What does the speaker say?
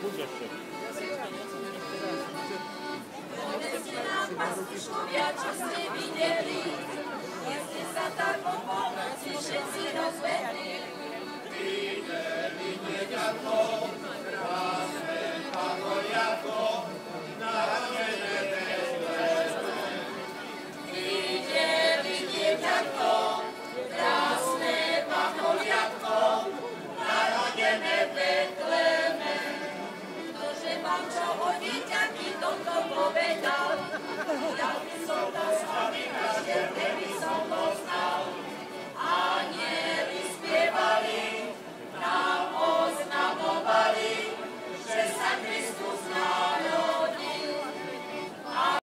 Pójdź jeszcze. Wszyscy widzieli, jest za darmo pomoc i wszyscy rozwedli. Widzieli nie darmo